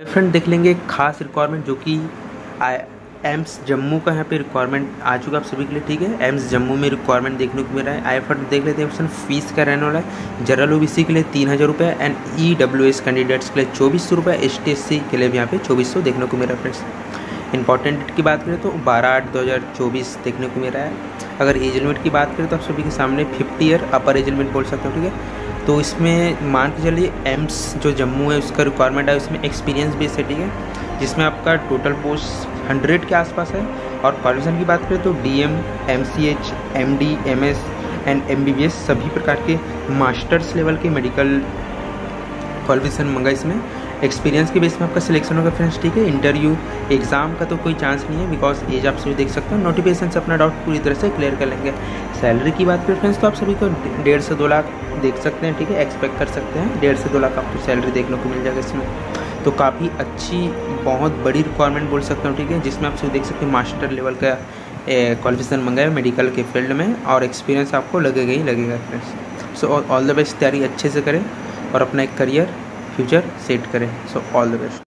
Friend देख लेंगे खास रिक्वायरमेंट जो कि एम्स जम्मू का यहाँ पे रिक्वायरमेंट आ चुका आप सभी के लिए, ठीक है? एम्स जम्मू में रिक्वायरमेंट देखने को मिल रहा है। आई फट देख लेते हैं ऑप्शन फ़ीस का रहने वाला है। जनरल ओबीसी के लिए तीन हज़ार रुपये and E W S candidates के लिए चौबीस सौ रुपये एस टी एस सी के लिए भी यहाँ पे चौबीस सौ देखने को मिल रहा है फ्रेंड्स इंपॉर्टेंट डेट की बात करें तो बारह आठ दो हज़ार चौबीस देखने को मिल रहा है। अगर एज लिमिट की बात करें तो आप सभी के सामने fifty year upper age limit बोल सकते हो, ठीक है? तो इसमें मान के चलिए एम्स जो जम्मू है, उसका रिक्वायरमेंट है, उसमें एक्सपीरियंस बेस है ठीक है, जिसमें आपका टोटल पोस्ट हंड्रेड के आसपास है। और क्वालिफिकेशन की बात करें तो D M M C H M D M S and M B B S सभी प्रकार के मास्टर्स लेवल के मेडिकल क्वालिफिकेशन मंगा इसमें। एक्सपीरियंस के बेस में आपका सिलेक्शन होगा फ्रेंड्स ठीक है? इंटरव्यू एग्ज़ाम का तो कोई चांस नहीं है बिकॉज़ एज आप सभी देख सकते हो। नोटिफिकेशन से अपना डाउट पूरी तरह से क्लियर कर लेंगे। सैलरी की बात करें फ्रेंड्स तो आप सभी को डेढ़ से दो लाख देख सकते हैं, ठीक है? एक्सपेक्ट कर सकते हैं। डेढ़ से दो लाख आपको सैलरी देखने को मिल जाएगा इसमें। तो काफ़ी अच्छी, बहुत बड़ी रिक्वायरमेंट बोल सकते हो, ठीक है? जिसमें आप सभी देख सकते हैं मास्टर लेवल का क्वालिफिकेशन मंगाया मेडिकल के फ़ील्ड में और एक्सपीरियंस आपको लगेगा ही लगेगा friends so all the best तैयारी अच्छे से करें और अपना एक करियर फ्यूचर सेट करें. सो ऑल द बेस्ट